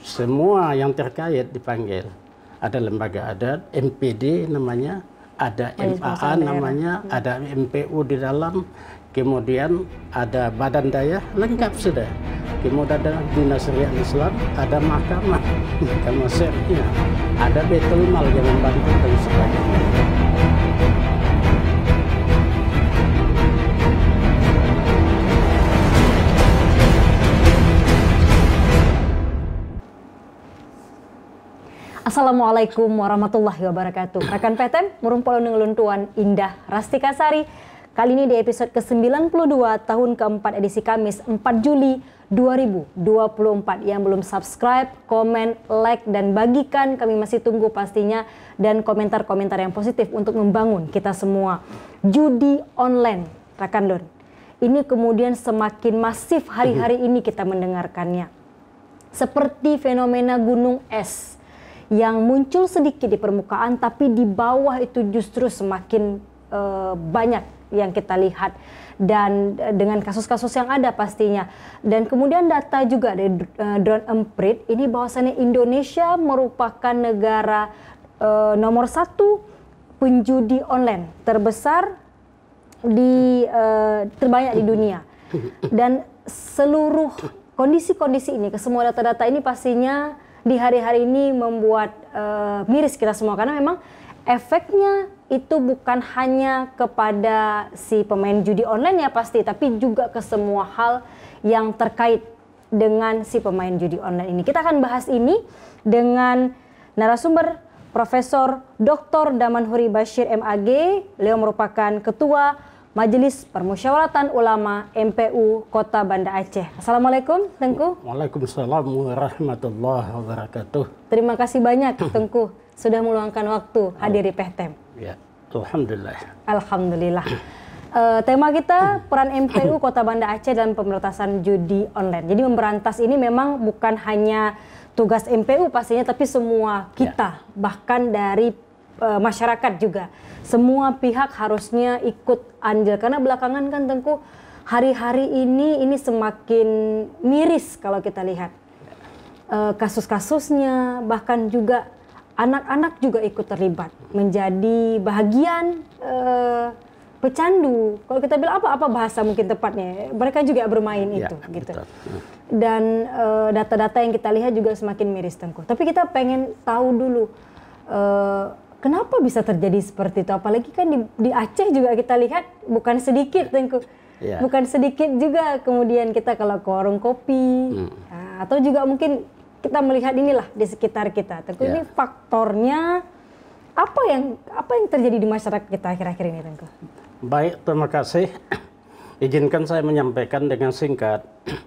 semua yang terkait dipanggil. Ada lembaga adat, MPD namanya, ada MAA namanya, ada MPU di dalam, kemudian ada badan daya, lengkap sudah. Kemudian ada dinas syariah Islam, ada mahkamah, mahkamah syariah, ada betul mal yang membantu dan sebagainya. Assalamualaikum warahmatullahi wabarakatuh. Rekan PTM, merumpul luntuan Indah Rastika Sari. Kali ini di episode ke-92 tahun keempat edisi Kamis 4 Juli 2024. Yang belum subscribe, komen, like, dan bagikan kami masih tunggu pastinya dan komentar-komentar yang positif untuk membangun kita semua. Judi online, rekan Don. Ini kemudian semakin masif hari-hari ini kita mendengarkannya. Seperti fenomena gunung es yang muncul sedikit di permukaan tapi di bawah itu justru semakin uh, banyak yang kita lihat. Dan uh, dengan kasus-kasus yang ada pastinya. Dan kemudian data juga dari uh, drone emprit ini bahwasannya Indonesia merupakan negara uh, nomor satu penjudi online terbesar di uh, terbanyak di dunia. Dan seluruh kondisi-kondisi ini ke semua data-data ini pastinya di hari-hari ini membuat uh, miris kita semua karena memang efeknya itu bukan hanya kepada si pemain judi online ya pasti tapi juga ke semua hal yang terkait dengan si pemain judi online ini. Kita akan bahas ini dengan narasumber Profesor Dr. Damanhuri Bashir MAG. Beliau merupakan ketua Majelis Permusyawaratan Ulama MPU Kota Banda Aceh. Assalamualaikum, Tengku. Waalaikumsalam warahmatullahi wabarakatuh. Terima kasih banyak, Tengku, sudah meluangkan waktu hadir di PHTM. Ya, Alhamdulillah. Alhamdulillah. Uh, tema kita peran MPU Kota Banda Aceh dalam pemberantasan judi online. Jadi memberantas ini memang bukan hanya tugas MPU pastinya, tapi semua kita, ya. bahkan dari uh, masyarakat juga semua pihak harusnya ikut andil karena belakangan kan Tengku hari-hari ini ini semakin miris kalau kita lihat uh, kasus-kasusnya bahkan juga anak-anak juga ikut terlibat menjadi bagian uh, pecandu. Kalau kita bilang apa apa bahasa mungkin tepatnya, mereka juga bermain ya, itu gitu. Betul. Dan data-data uh, yang kita lihat juga semakin miris Tengku. Tapi kita pengen tahu dulu uh, Kenapa bisa terjadi seperti itu? Apalagi kan di, di Aceh juga kita lihat bukan sedikit, Tengku. Yeah. Bukan sedikit juga kemudian kita kalau ke warung kopi hmm. nah, atau juga mungkin kita melihat inilah di sekitar kita. Tengku yeah. ini faktornya apa yang apa yang terjadi di masyarakat kita akhir-akhir ini, Tengku? Baik, terima kasih. Izinkan saya menyampaikan dengan singkat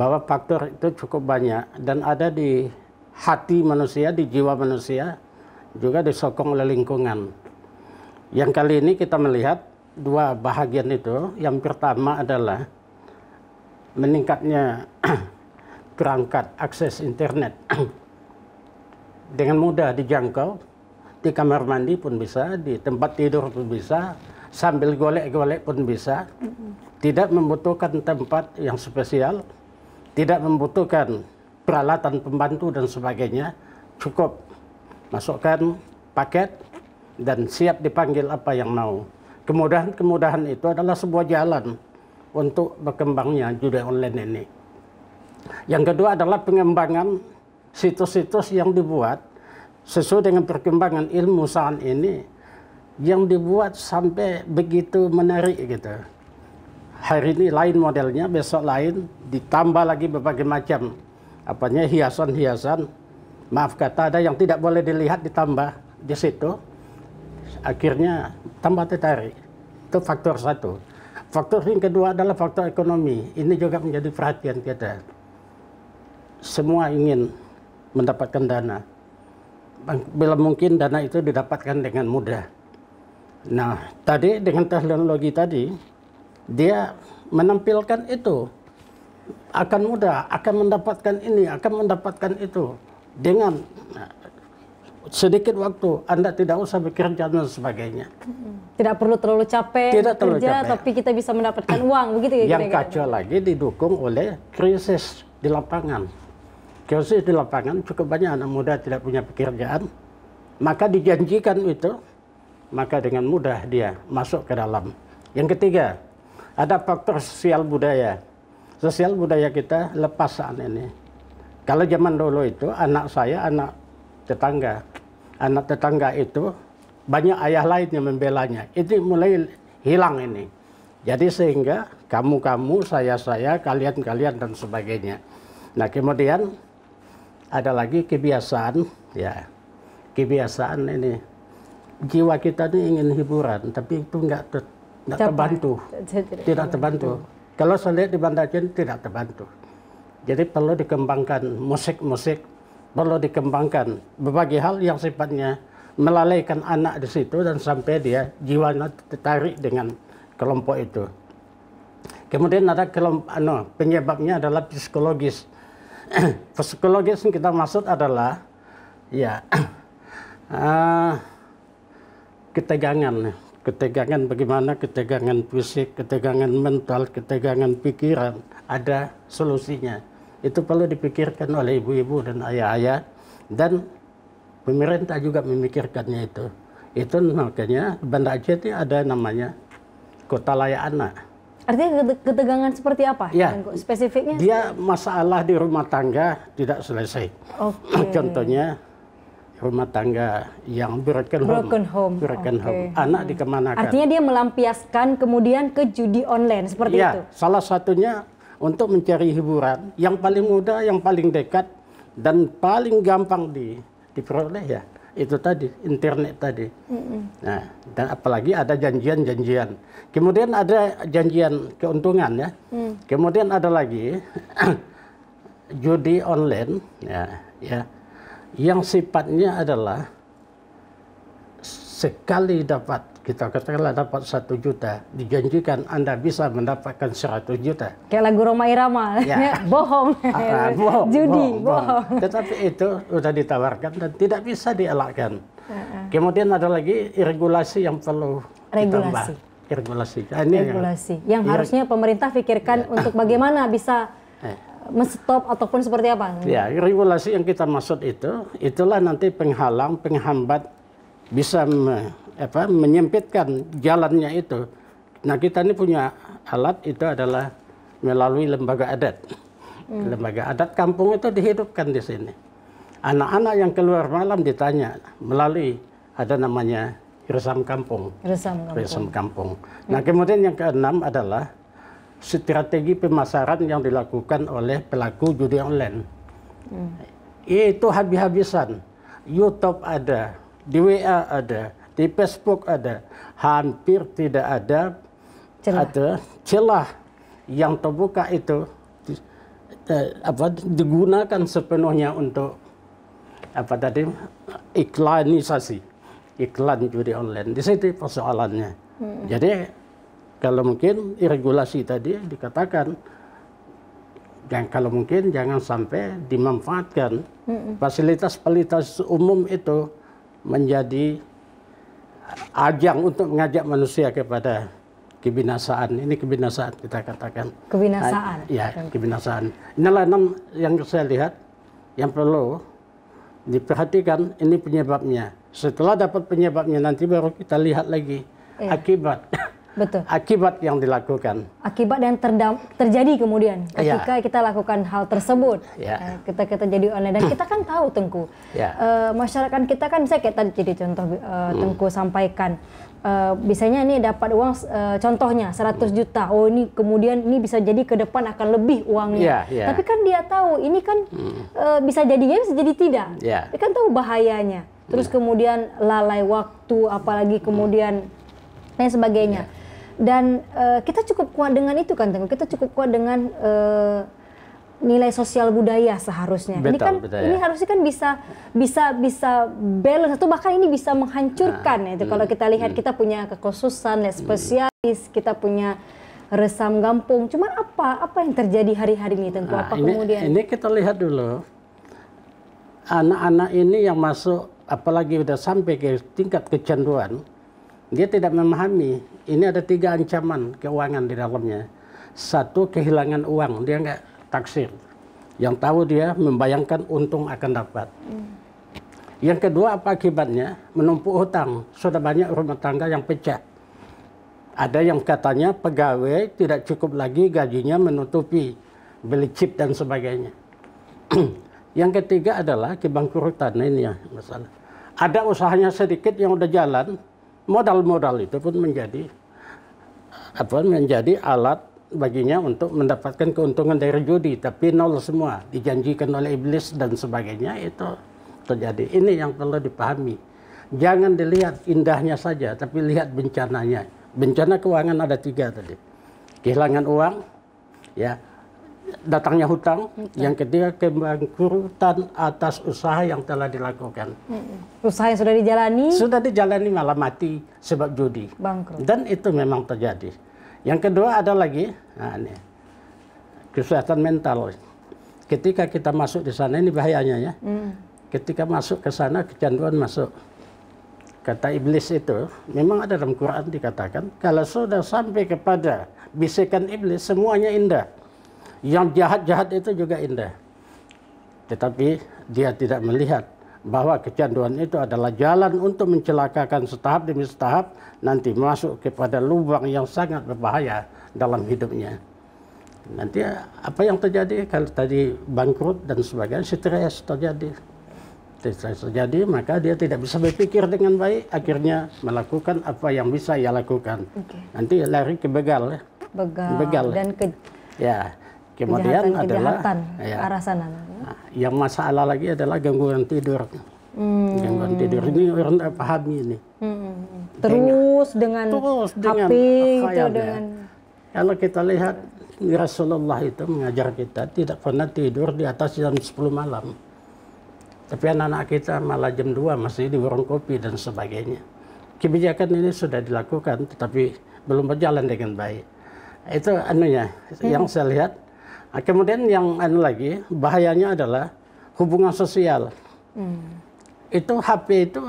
bahwa faktor itu cukup banyak dan ada di hati manusia, di jiwa manusia juga disokong oleh lingkungan. Yang kali ini kita melihat dua bahagian itu. Yang pertama adalah meningkatnya perangkat akses internet dengan mudah dijangkau di kamar mandi pun bisa, di tempat tidur pun bisa, sambil golek-golek pun bisa. Tidak membutuhkan tempat yang spesial, tidak membutuhkan peralatan pembantu dan sebagainya, cukup masukkan paket dan siap dipanggil apa yang mau. Kemudahan-kemudahan itu adalah sebuah jalan untuk berkembangnya judi online ini. Yang kedua adalah pengembangan situs-situs yang dibuat sesuai dengan perkembangan ilmu saat ini yang dibuat sampai begitu menarik gitu. Hari ini lain modelnya, besok lain, ditambah lagi berbagai macam apanya hiasan-hiasan maaf kata ada yang tidak boleh dilihat ditambah di situ. Akhirnya tambah tertarik. Itu faktor satu. Faktor yang kedua adalah faktor ekonomi. Ini juga menjadi perhatian kita. Semua ingin mendapatkan dana. Bila mungkin dana itu didapatkan dengan mudah. Nah tadi dengan teknologi tadi dia menampilkan itu. Akan mudah akan mendapatkan ini akan mendapatkan itu dengan sedikit waktu Anda tidak usah bekerja dan sebagainya. Tidak perlu terlalu capek tidak terlalu kerja, capek. tapi kita bisa mendapatkan uang begitu ya. Yang kacau lagi didukung oleh krisis di lapangan. krisis di lapangan cukup banyak anak muda tidak punya pekerjaan, maka dijanjikan itu, maka dengan mudah dia masuk ke dalam. Yang ketiga, ada faktor sosial budaya. Sosial budaya kita lepas saat ini. Kalau zaman dulu itu anak saya, anak tetangga, anak tetangga itu banyak ayah lain yang membelanya. Itu mulai hilang ini. Jadi sehingga kamu-kamu, saya-saya, kalian-kalian dan sebagainya. Nah kemudian ada lagi kebiasaan, ya kebiasaan ini jiwa kita ini ingin hiburan, tapi itu nggak ter, nggak terbantu, tidak terbantu. Kalau saya lihat di Banda Aceh tidak terbantu. Jadi perlu dikembangkan musik-musik, perlu dikembangkan berbagai hal yang sifatnya melalaikan anak di situ dan sampai dia jiwanya tertarik dengan kelompok itu. Kemudian ada kelompok, ano, penyebabnya adalah psikologis. psikologis yang kita maksud adalah ya uh, ketegangan, ketegangan bagaimana ketegangan fisik, ketegangan mental, ketegangan pikiran ada solusinya. Itu perlu dipikirkan oleh ibu-ibu dan ayah-ayah dan pemerintah juga memikirkannya itu. Itu makanya Banda Aceh itu ada namanya kota layak anak. Artinya ketegangan seperti apa? Ya, spesifiknya? Dia masalah di rumah tangga tidak selesai. Okay. Contohnya rumah tangga yang broken, broken home. Broken okay. home. Anak dikemanakan? Artinya dia melampiaskan kemudian ke judi online seperti ya, itu. Salah satunya untuk mencari hiburan yang paling mudah, yang paling dekat dan paling gampang di diperoleh ya itu tadi internet tadi. Mm-hmm. Nah dan apalagi ada janjian-janjian. Kemudian ada janjian keuntungan ya. Mm. Kemudian ada lagi judi online ya ya yang sifatnya adalah sekali dapat kita katakanlah dapat satu juta, dijanjikan Anda bisa mendapatkan seratus juta. Kayak lagu Roma Irama, ya. bohong. Ah, ah, bohong. Judi, bohong, bohong. Tetapi itu sudah ditawarkan dan tidak bisa dielakkan. Uh -uh. Kemudian ada lagi regulasi yang perlu regulasi. Ditambah. Regulasi. Nah, ini regulasi. Yang, yang harusnya pemerintah pikirkan ya. untuk bagaimana bisa eh. menstop ataupun seperti apa? Ya, regulasi yang kita maksud itu, itulah nanti penghalang, penghambat bisa me, apa, menyempitkan jalannya itu. Nah kita ini punya alat itu adalah melalui lembaga adat. Hmm. Lembaga adat kampung itu dihidupkan di sini. Anak-anak yang keluar malam ditanya melalui ada namanya resam kampung. Resam kampung. Resam kampung. Nah kemudian yang keenam adalah strategi pemasaran yang dilakukan oleh pelaku judi online. Hmm. Itu habis-habisan. YouTube ada, di WA ada, di Facebook ada, hampir tidak ada celah, ada celah yang terbuka itu eh, apa digunakan sepenuhnya untuk apa tadi iklanisasi. Iklan judi online. Di situ persoalannya. Hmm. jadi kalau mungkin regulasi tadi dikatakan dan kalau mungkin jangan sampai dimanfaatkan. Fasilitas-fasilitas umum itu menjadi ajang untuk mengajak manusia kepada kebinasaan. Ini kebinasaan kita katakan. Kebinasaan. Nah, ya, kebinasaan. Inilah enam yang saya lihat yang perlu diperhatikan ini penyebabnya. Setelah dapat penyebabnya nanti baru kita lihat lagi iya. akibat. Betul. Akibat yang dilakukan. Akibat yang terjadi kemudian iya. ketika ya. kita lakukan hal tersebut. Ya. Eh, kita kita jadi online dan kita kan tahu Tengku. Ya. Uh, masyarakat kita kan saya kayak tadi jadi contoh uh, Tengku hmm. sampaikan. Uh, biasanya ini dapat uang uh, contohnya 100 hmm. juta. Oh ini kemudian ini bisa jadi ke depan akan lebih uangnya. Ya, ya. Tapi kan dia tahu ini kan hmm. uh, bisa jadinya bisa jadi tidak. Ya. Dia kan tahu bahayanya. Terus ya. kemudian lalai waktu apalagi kemudian hmm. dan sebagainya. Ya dan uh, kita cukup kuat dengan itu kan Tengku kita cukup kuat dengan uh, nilai sosial budaya seharusnya. Betul, ini kan betul, ini harusnya kan bisa bisa bisa balance atau bahkan ini bisa menghancurkan nah, itu. kalau kita lihat hmm. kita punya kekhususan les spesialis hmm. kita punya resam gampung. Cuman apa apa yang terjadi hari-hari ini Tengku? Nah, apa ini, kemudian? ini kita lihat dulu. Anak-anak ini yang masuk apalagi udah sampai ke tingkat kecanduan dia tidak memahami ini ada tiga ancaman keuangan di dalamnya. Satu kehilangan uang, dia nggak taksir. Yang tahu dia membayangkan untung akan dapat. Yang kedua apa akibatnya? Menumpuk hutang. Sudah banyak rumah tangga yang pecah. Ada yang katanya pegawai tidak cukup lagi gajinya menutupi beli chip dan sebagainya. yang ketiga adalah kebangkrutan ini ya masalah. Ada usahanya sedikit yang udah jalan, modal-modal itu pun menjadi apa menjadi alat baginya untuk mendapatkan keuntungan dari judi, tapi nol semua, dijanjikan oleh iblis dan sebagainya itu terjadi. Ini yang perlu dipahami. Jangan dilihat indahnya saja, tapi lihat bencananya. Bencana keuangan ada tiga tadi. Kehilangan uang, ya, datangnya hutang, hutang. yang ketiga kebangkrutan atas usaha yang telah dilakukan. Hmm. Usaha yang sudah dijalani? Sudah dijalani malah mati sebab judi. Bangkrut. Dan itu memang terjadi. Yang kedua ada lagi, nah ini, kesehatan mental. Ketika kita masuk di sana ini bahayanya ya. Hmm. Ketika masuk ke sana kecanduan masuk. Kata iblis itu, memang ada dalam Quran dikatakan, kalau sudah sampai kepada bisikan iblis, semuanya indah. Yang jahat-jahat itu juga indah. Tetapi dia tidak melihat bahwa kecanduan itu adalah jalan untuk mencelakakan setahap demi setahap nanti masuk kepada lubang yang sangat berbahaya dalam hidupnya. Nanti apa yang terjadi kalau tadi bangkrut dan sebagainya stres terjadi. Stres terjadi maka dia tidak bisa berpikir dengan baik akhirnya melakukan apa yang bisa ia lakukan. Okay. Nanti lari ke begal. Begal, begal. dan ke ya kemudian adalah ya, arah sana. Nah, yang masalah lagi adalah gangguan tidur. Hmm. Gangguan tidur ini orang tidak pahami ini. Hmm. Terus dengan, terus dengan HP itu dengan kalau kita lihat Rasulullah itu mengajar kita tidak pernah tidur di atas jam 10 malam. Tapi anak-anak kita malah jam 2 masih di warung kopi dan sebagainya. Kebijakan ini sudah dilakukan tetapi belum berjalan dengan baik. Itu anunya hmm. yang saya lihat Nah, kemudian yang anu lagi bahayanya adalah hubungan sosial. Hmm. Itu HP itu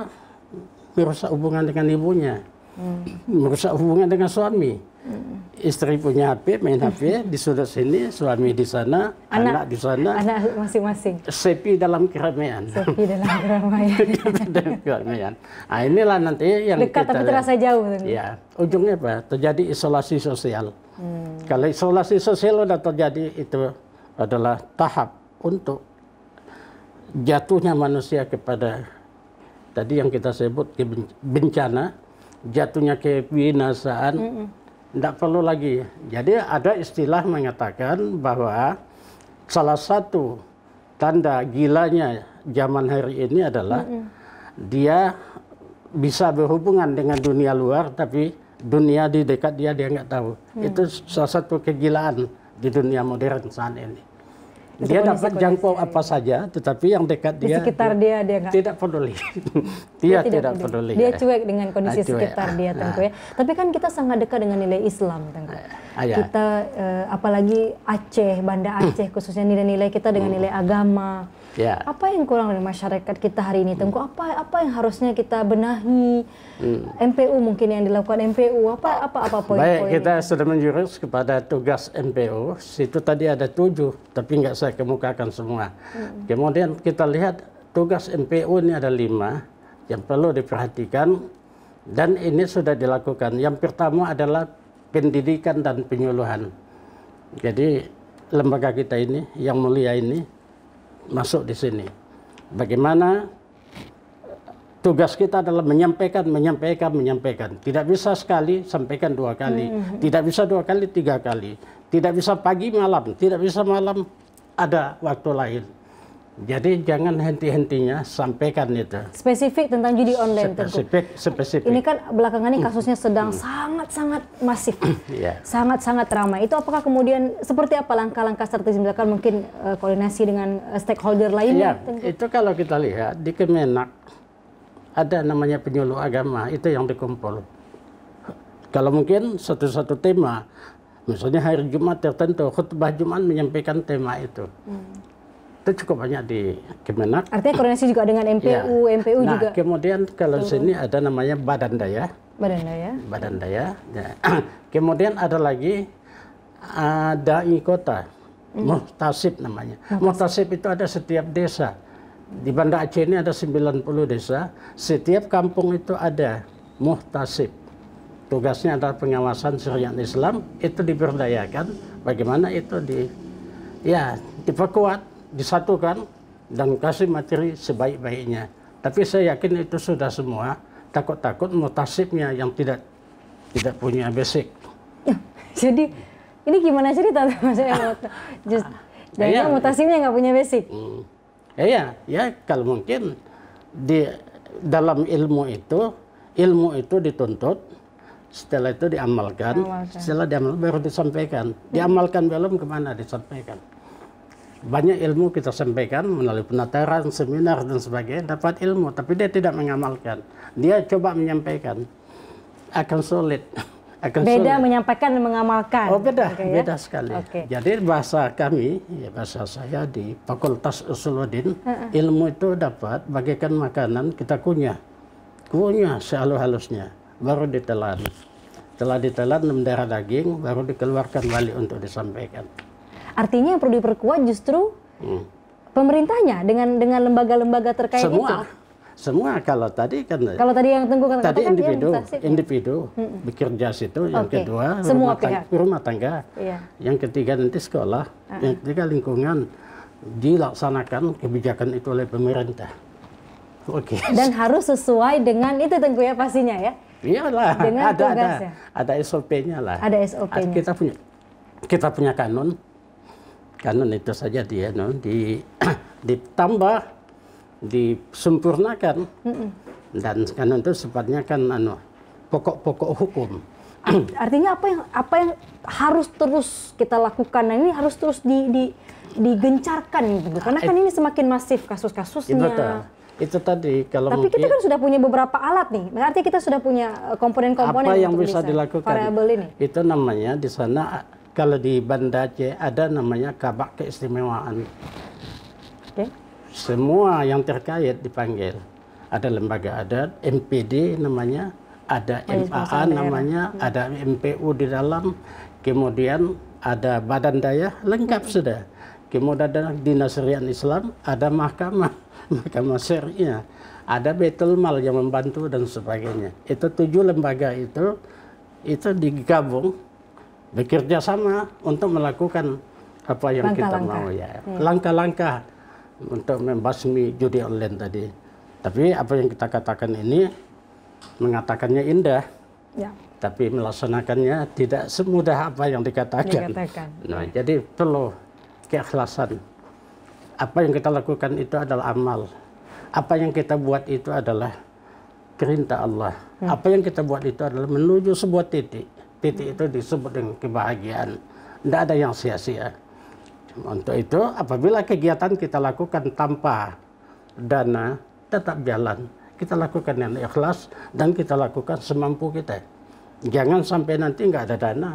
merusak hubungan dengan ibunya, hmm. merusak hubungan dengan suami. Hmm. Istri punya HP, main HP di sudut sini, suami di sana, anak, anak di sana. Anak masing-masing. Sepi dalam keramaian. Sepi dalam keramaian. keramaian. Nah inilah nanti yang dekat kita tapi terasa jauh. Ya, ujungnya apa? Terjadi isolasi sosial. Hmm. Kalau isolasi sosial sudah terjadi itu adalah tahap untuk jatuhnya manusia kepada tadi yang kita sebut bencana, jatuhnya kebinasaan, tidak mm perlu lagi. Jadi ada istilah mengatakan bahwa salah satu tanda gilanya zaman hari ini adalah mm -mm. dia bisa berhubungan dengan dunia luar tapi dunia di dekat dia dia nggak tahu. Hmm. Itu salah satu kegilaan di dunia modern saat ini. Dia dapat jangkau apa saja, tetapi yang dekat dia di sekitar dia dia, dia tidak peduli. dia, dia tidak peduli. Dia cuek dengan kondisi nah, sekitar dia tentu ya. Tapi kan kita sangat dekat dengan nilai Islam tentu. Ya. Kita uh, apalagi Aceh, Banda Aceh khususnya nilai-nilai kita dengan hmm. nilai agama Ya. Apa yang kurang dari masyarakat kita hari ini, Tengku? Apa apa yang harusnya kita benahi? Hmm. MPU mungkin yang dilakukan MPU apa apa apa poin-poin? Baik, kita ini? sudah menjurus kepada tugas MPU. Situ tadi ada tujuh, tapi nggak saya kemukakan semua. Hmm. Kemudian kita lihat tugas MPU ini ada lima yang perlu diperhatikan dan ini sudah dilakukan. Yang pertama adalah pendidikan dan penyuluhan. Jadi lembaga kita ini yang mulia ini masuk di sini. Bagaimana tugas kita adalah menyampaikan, menyampaikan, menyampaikan. Tidak bisa sekali, sampaikan dua kali. Hmm. Tidak bisa dua kali, tiga kali. Tidak bisa pagi, malam. Tidak bisa malam, ada waktu lain. Jadi jangan henti-hentinya sampaikan itu. Spesifik tentang judi online spesifik, tentu. Spesifik. Ini kan belakangan ini kasusnya sedang hmm. sangat-sangat hmm. masif, yeah. sangat-sangat ramai. Itu apakah kemudian seperti apa langkah-langkah strategi misalkan mungkin uh, koordinasi dengan uh, stakeholder lainnya? Yeah. Itu kalau kita lihat di Kemenak ada namanya penyuluh agama itu yang dikumpul. Kalau mungkin satu-satu tema, misalnya hari Jumat tertentu khutbah Jumat menyampaikan tema itu. Hmm itu cukup banyak di Kemenak. Artinya koordinasi juga dengan MPU, ya. MPU nah, juga. kemudian kalau di sini ada namanya Badan Daya. Badan Daya. Badan Daya. Ya. kemudian ada lagi uh, dai kota. Muhtasib namanya. Muhtasib itu ada setiap desa. Di Banda Aceh ini ada 90 desa. Setiap kampung itu ada muhtasib. Tugasnya adalah pengawasan syariat Islam. Itu diberdayakan. Bagaimana itu di ya diperkuat, disatukan dan kasih materi sebaik-baiknya. Tapi saya yakin itu sudah semua. Takut-takut muhtasibnya yang tidak tidak punya basic. Jadi ini gimana cerita maksudnya? Just, jadi Iya. mutasibnya nggak punya basic. Hmm. Ya, ya, ya kalau mungkin di dalam ilmu itu, ilmu itu dituntut, setelah itu diamalkan, Amalkan. setelah diamalkan baru disampaikan. Diamalkan belum ke mana disampaikan. Banyak ilmu kita sampaikan melalui penataran, seminar dan sebagainya, dapat ilmu, tapi dia tidak mengamalkan. Dia coba menyampaikan, akan sulit. Akan Beda sulit. menyampaikan dan mengamalkan. Oh beda, Oke, ya? beda sekali. Oke. Jadi bahasa kami, ya bahasa saya di Fakultas Usuluddin, ilmu itu dapat bagaikan makanan kita kunyah, kunyah sehalus-halusnya, baru ditelan. Setelah ditelan mendarah daging, baru dikeluarkan balik untuk disampaikan. Artinya yang perlu diperkuat justru Hmm. pemerintahnya dengan dengan lembaga-lembaga terkait itu. Semua, semua kalau tadi kan Kalau tadi yang Tengku katakan tadi individu, ya? individu bekerja situ, yang Oke. kedua Semua rumah, tangga, rumah tangga, Iya. yang ketiga nanti sekolah, yang ketiga lingkungan dilaksanakan kebijakan itu oleh pemerintah. Oke. Dan harus sesuai dengan itu Tengku ya pastinya ya. Iyalah, Dengan ada ada ada SOP-nya lah. Ada SOP-nya. Kita punya kita punya kanun. Kanun itu saja dia no, di ditambah disempurnakan. Dan kanun itu sifatnya kan anu pokok-pokok hukum. Artinya apa yang apa yang harus terus kita lakukan? Nah, ini harus terus di, di digencarkan gitu. Karena kan ini semakin masif Itu kasus-kasusnya. betul. Itu tadi kalau Tapi mungkin kita kan sudah punya beberapa alat nih. Berarti kita sudah punya eh, komponen-komponen apa yang untuk bisa dilakukan variabel ini. itu namanya di sana kalau di Banda Aceh ada namanya kabak keistimewaan. Oke. semua yang terkait dipanggil. Ada lembaga adat MPD namanya ada Majelis MAA Perusahaan Daerah. namanya ada MPU di dalam kemudian ada badan daya lengkap sudah. Kemudian ada dinas syariat Islam ada mahkamah mahkamah syariah. Ada betul mal yang membantu dan sebagainya. Itu tujuh lembaga itu itu digabung bekerja sama untuk melakukan apa yang kita Langkah-langkah. mau ya langkah-langkah untuk membasmi judi online tadi tapi apa yang kita katakan ini mengatakannya indah Ya. tapi melaksanakannya tidak semudah apa yang dikatakan. Dikatakan, Nah, jadi perlu keikhlasan. Apa yang kita lakukan itu adalah amal. Apa yang kita buat itu adalah perintah Allah. Apa yang kita buat itu adalah menuju sebuah titik. Titik itu disebut dengan kebahagiaan. Tidak ada yang sia-sia. Untuk itu, apabila kegiatan kita lakukan tanpa dana, tetap jalan. Kita lakukan yang ikhlas dan kita lakukan semampu kita. Jangan sampai nanti nggak ada dana.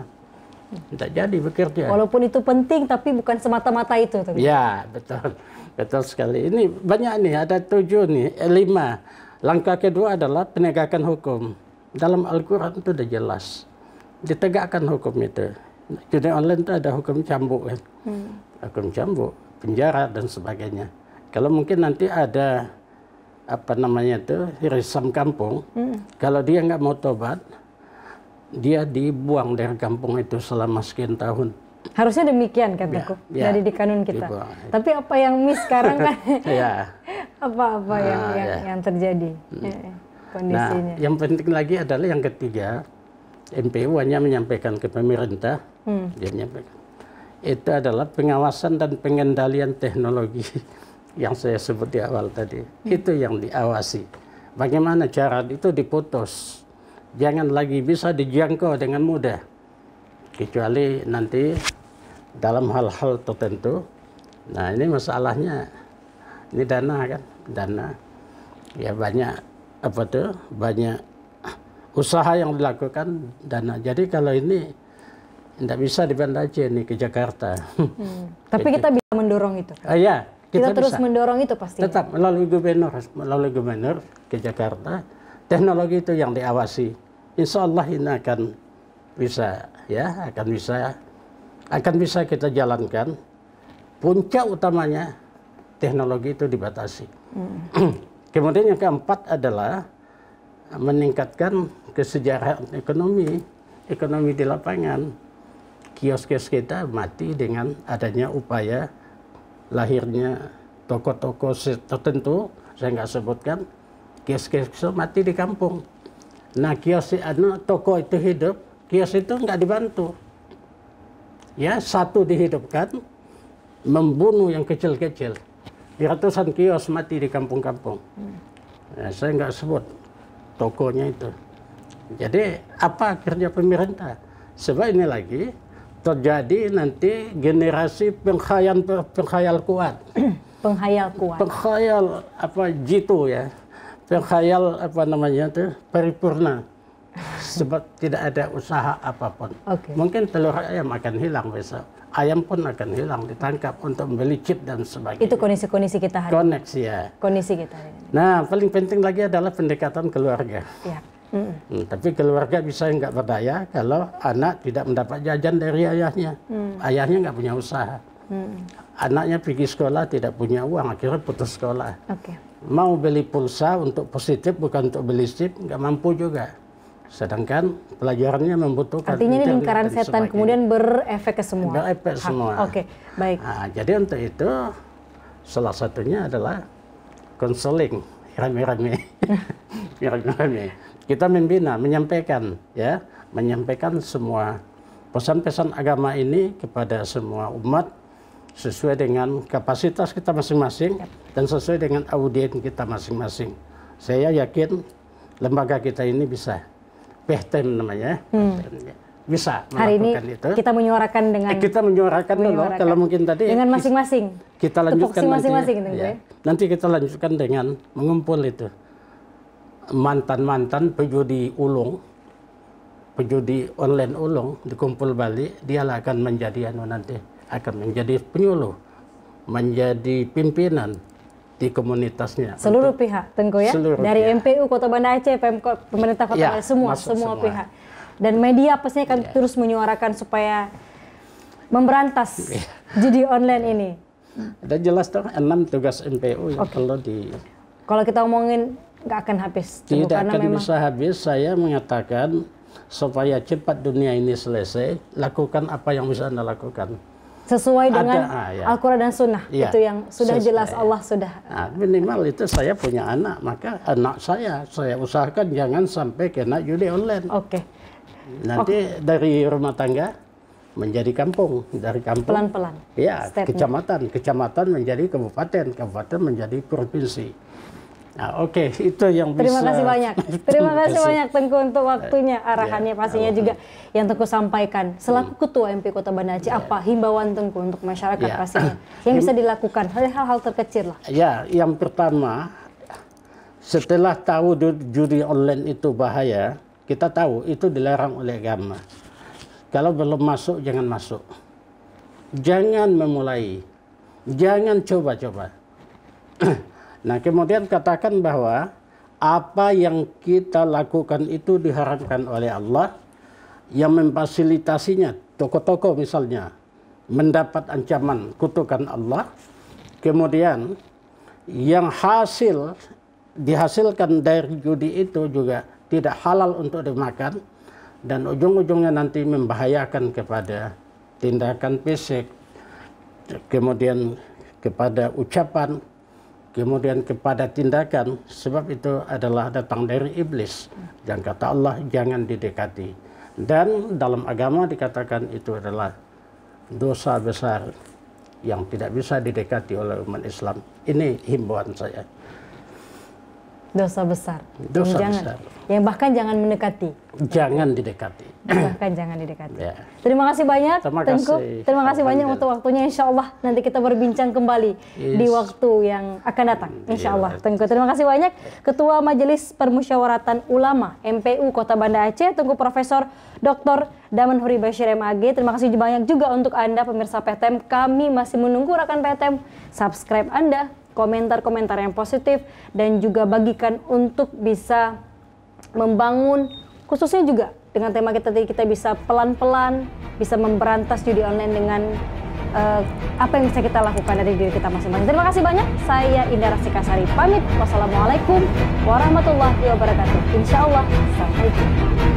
Tidak jadi bekerja. Walaupun itu penting tapi bukan semata-mata itu. Tengku. Ya, betul. Betul sekali. Ini banyak nih, ada tujuh nih, eh, lima. Langkah kedua adalah penegakan hukum. Dalam Al-Quran itu sudah jelas. Ditegakkan hukum itu. Judi online itu ada hukum cambuk kan. Hukum cambuk, penjara dan sebagainya. Kalau mungkin nanti ada apa namanya itu risam kampung, kalau dia nggak mau tobat, dia dibuang dari kampung itu selama sekian tahun. Harusnya demikian kan Tengku. ya. Dari di kanun kita. Dibuang. Tapi apa yang miss sekarang kan ya. apa-apa yang, Ah, yang, ya. yang terjadi eh, eh, kondisinya. Nah, yang penting lagi adalah yang ketiga, MPU hanya menyampaikan ke pemerintah, Hmm. dia menyampaikan. Itu adalah pengawasan dan pengendalian teknologi yang saya sebut di awal tadi. Hmm. Itu yang diawasi. Bagaimana cara itu diputus. Jangan lagi bisa dijangkau dengan mudah. Kecuali nanti dalam hal-hal tertentu. Nah ini masalahnya, ini dana kan, dana. Ya banyak apa tuh, banyak usaha yang dilakukan dana. Jadi kalau ini tidak bisa di Banda Aceh nih ke Jakarta. Hmm. Tapi kita bisa mendorong itu. Ah, ya, Kita, kita, terus bisa. mendorong itu pasti. Tetap melalui gubernur, melalui gubernur ke Jakarta, teknologi itu yang diawasi. Insya Allah ini akan bisa, ya, akan bisa, akan bisa kita jalankan puncak utamanya teknologi itu dibatasi. Kemudian yang keempat adalah meningkatkan kesejahteraan ekonomi, ekonomi di lapangan. Kios-kios kita mati dengan adanya upaya lahirnya toko-toko tertentu, saya nggak sebutkan, kios-kios mati di kampung. Nah kios anu, toko itu hidup, kios itu nggak dibantu. Ya satu dihidupkan, membunuh yang kecil-kecil. Di ratusan kios mati di kampung-kampung. Nah, saya nggak sebut tokonya itu. Jadi apa kerja pemerintah? Sebab ini lagi terjadi nanti generasi penghayal penghayal kuat. penghayal kuat. Penghayal apa jitu ya. Penghayal apa namanya itu paripurna. Sebab tidak ada usaha apa pun. Okay. Mungkin telur ayam akan hilang besok ayam pun akan hilang ditangkap untuk membeli chip dan sebagainya. Itu kondisi-kondisi kita hari Koneksi ya. Kondisi kita hari ini. Nah, paling penting lagi adalah pendekatan keluarga. Ya. Mm. Hmm, tapi keluarga bisa nggak berdaya kalau anak tidak mendapat jajan dari ayahnya. Mm. Ayahnya nggak punya usaha. Mm. Anaknya pergi sekolah tidak punya uang, akhirnya putus sekolah. Okay. Mau beli pulsa untuk positif bukan untuk beli chip, nggak mampu juga. Sedangkan pelajarannya membutuhkan Artinya ini lingkaran setan kemudian berefek ke semua. Berefek semua. Oke, okay, baik. Nah, jadi untuk itu salah satunya adalah konseling rame-rame. rame-rame. Kita membina, menyampaikan ya, menyampaikan semua pesan-pesan agama ini kepada semua umat sesuai dengan kapasitas kita masing-masing dan sesuai dengan audiens kita masing-masing. Saya yakin lembaga kita ini bisa Behtem namanya. Hmm. Bisa Hari ini itu. kita menyuarakan dengan eh, kita menyuarakan, menyuarakan dulu kalau mungkin tadi dengan masing-masing. Kita lanjutkan nanti. Masing-masing gitu ya. Nanti kita lanjutkan dengan mengumpul itu mantan-mantan pejudi ulung, pejudi online ulung dikumpul balik, dia akan menjadi anu nanti akan menjadi penyuluh, menjadi pimpinan di komunitasnya. Seluruh pihak, Tengku ya? Seluruh Dari pihak. MPU Kota Banda Aceh, Pemkot, pemerintah Kota ya, Banda, semua, semua, semua pihak. Dan media pastinya akan ya. terus menyuarakan supaya memberantas ya. judi online ini. Ada jelas dong enam tugas MPU yang okay. perlu di. Kalau kita omongin nggak akan habis. Tidak akan memang... bisa habis. Saya mengatakan supaya cepat dunia ini selesai, lakukan apa yang bisa anda lakukan sesuai dengan ah, ya. Al-Quran dan Sunnah ya. itu yang sudah Sesuai. jelas Allah sudah nah, minimal itu saya punya anak maka anak saya saya usahakan jangan sampai kena judi online oke okay. nanti okay. dari rumah tangga menjadi kampung dari kampung pelan-pelan ya kecamatan kecamatan menjadi kabupaten kabupaten menjadi provinsi Nah, Oke, okay. itu yang bisa. Terima kasih banyak. Terima kasih banyak Tengku untuk waktunya, arahannya ya, pastinya juga yang Tengku sampaikan. Selaku hmm. Ketua MP Kota Banda Aceh, ya. apa himbauan Tengku untuk masyarakat ya. pastinya yang bisa dilakukan hal-hal terkecil lah. Ya, yang pertama setelah tahu judi online itu bahaya, kita tahu itu dilarang oleh agama. Kalau belum masuk, jangan masuk. Jangan memulai. Jangan coba-coba. Nah, kemudian katakan bahwa apa yang kita lakukan itu diharapkan oleh Allah yang memfasilitasinya, toko-toko misalnya, mendapat ancaman kutukan Allah. Kemudian yang hasil dihasilkan dari judi itu juga tidak halal untuk dimakan dan ujung-ujungnya nanti membahayakan kepada tindakan fisik, kemudian kepada ucapan, kemudian kepada tindakan sebab itu adalah datang dari iblis. Dan kata Allah jangan didekati. Dan dalam agama dikatakan itu adalah dosa besar yang tidak bisa didekati oleh umat Islam. Ini himbauan saya dosa besar. Dosa yang jangan, besar. Yang bahkan jangan mendekati. Jangan didekati. Bahkan jangan didekati. Ya. Terima kasih banyak, Terima Tengku. Terima kasih banyak untuk waktunya. Insya Allah nanti kita berbincang kembali yes. di waktu yang akan datang. Iya. Insya Allah, Tengku. Terima kasih banyak. Ketua Majelis Permusyawaratan Ulama MPU Kota Banda Aceh, Tengku Profesor Dr. Daman Huri Bashir MAG. Terima kasih banyak juga untuk Anda pemirsa PTM. Kami masih menunggu rekan PTM. Subscribe Anda, komentar-komentar yang positif dan juga bagikan untuk bisa membangun khususnya juga dengan tema kita tadi kita bisa pelan-pelan bisa memberantas judi online dengan uh, apa yang bisa kita lakukan dari diri kita masing-masing. Terima kasih banyak. Saya Indah Rastikasari pamit. Wassalamualaikum warahmatullahi wabarakatuh. Insya Allah sampai jumpa.